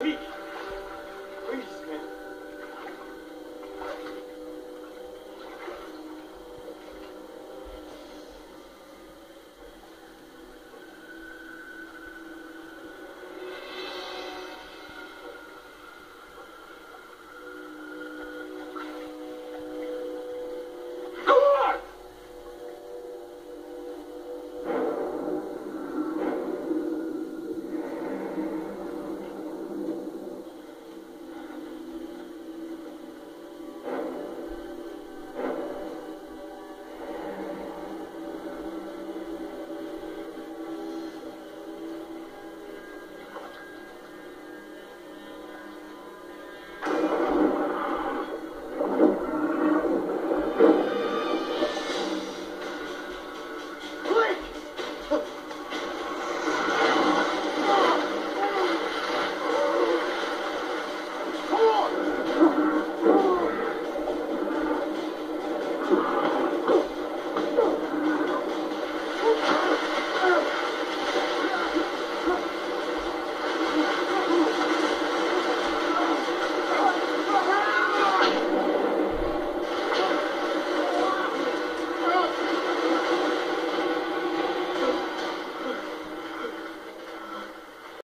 Peace.